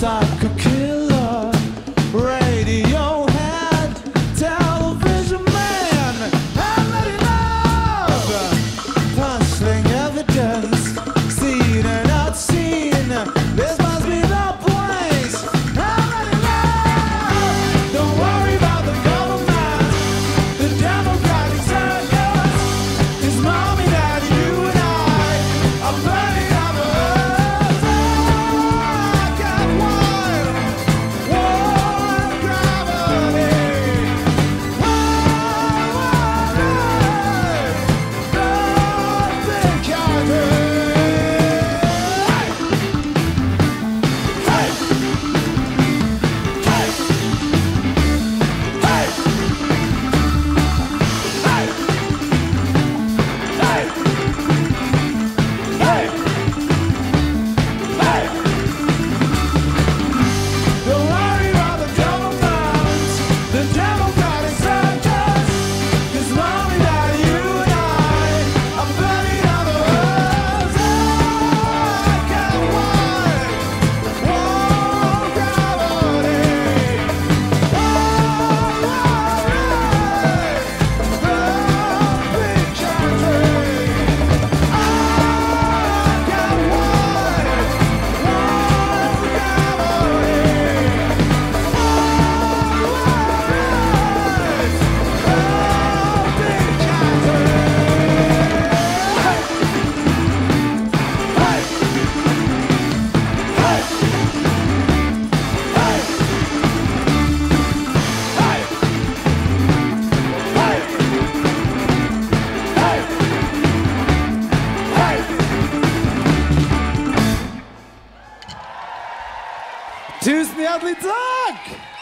sun. Tschüss, Niadli Tag!